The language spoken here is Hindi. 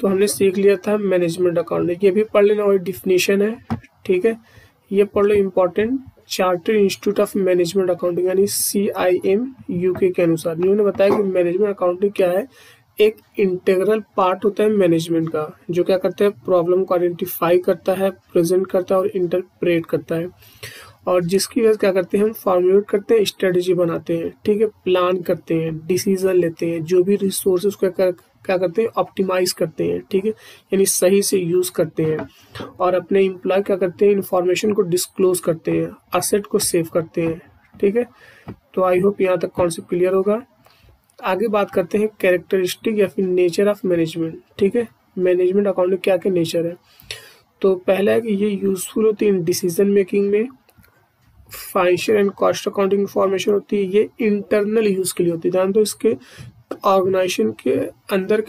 तो हमने सीख लिया था मैनेजमेंट अकाउंटिंग ये भी पढ़ लेना और डिफिनीशन है, ठीक है? ये पढ़ लो important Chartered Institute of Management Accounting यानी सी आई एम यूके के अनुसार। इन्होंने बताया कि मैनेजमेंट अकाउंटिंग क्या है? एक इंटेग्रल पार्ट होता है मैनेजमेंट का, जो क्या करता है? प्रॉब्लम को आइडेंटिफाई करता है प्रेजेंट करता है और इंटरप्रेट करता है। और जिसकी वजह से क्या करते हैं, हम फॉर्मुलेट करते हैं स्ट्रेटेजी बनाते हैं, ठीक है? प्लान करते हैं डिसीज़न लेते हैं, जो भी रिसोर्सेज को क्या क्या करते हैं ऑप्टिमाइज करते हैं, ठीक है? यानी सही से यूज़ करते हैं और अपने इम्प्लॉय क्या करते हैं इन्फॉर्मेशन को डिस्क्लोज करते हैं असेट को सेव करते हैं, ठीक है? तो आई होप यहाँ तक कॉन्सेप्ट क्लियर होगा। आगे बात करते हैं कैरेक्टरिस्टिक या फिर नेचर ऑफ़ मैनेजमेंट ठीक है? मैनेजमेंट अकाउंट क्या क्या नेचर है? तो पहला है कि ये यूजफुल होती है डिसीज़न मेकिंग में। Financial and cost accounting information होती है, ये इंटरनल यूज़ के लिए होती है। ध्यान दो इसके ऑर्गेनाइजेशन के अंदर